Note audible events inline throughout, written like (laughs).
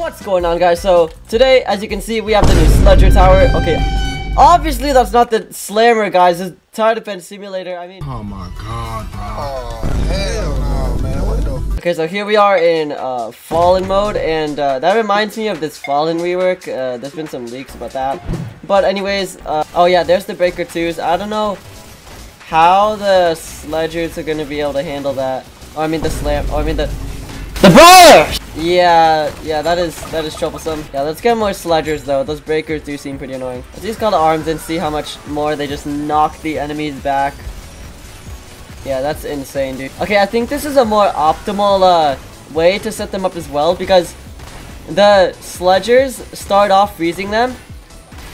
What's going on guys? So today as you can see we have the new Sledger Tower. Okay, obviously that's not the Slammer guys, it's Tower Defense Simulator. I mean Oh my god, bro. Oh, hell no, man. What the Okay, so here we are in uh, Fallen mode, and uh, that reminds me of this Fallen rework. Uh, there's been some leaks about that. But anyways, uh, oh yeah, there's the Breaker 2s. I don't know how the Sledgers are gonna be able to handle that. Oh, I mean the Slam, oh, I mean the... The Brawlers! Yeah, yeah, that is that is troublesome. Yeah, let's get more Sledgers though. Those Breakers do seem pretty annoying. Let's use Call to Arms and see how much more they just knock the enemies back. Yeah, that's insane, dude. Okay, I think this is a more optimal uh, way to set them up as well because the Sledgers start off freezing them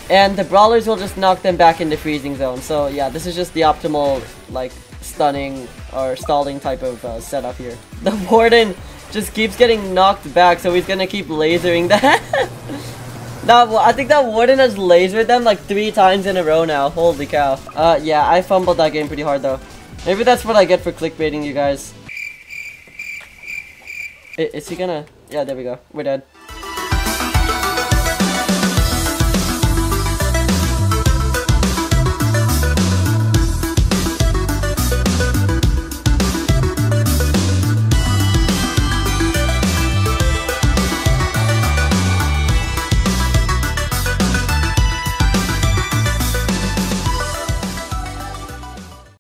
and the Brawlers will just knock them back into freezing zone. So yeah, this is just the optimal like stunning or stalling type of uh, setup here. (laughs) The Warden just keeps getting knocked back, so he's gonna keep lasering (laughs) that. that I think that Warden has lasered them like three times in a row now. Holy cow. Uh, yeah, I fumbled that game pretty hard though. Maybe that's what I get for clickbaiting you guys. Is he gonna... Yeah, there we go. We're dead.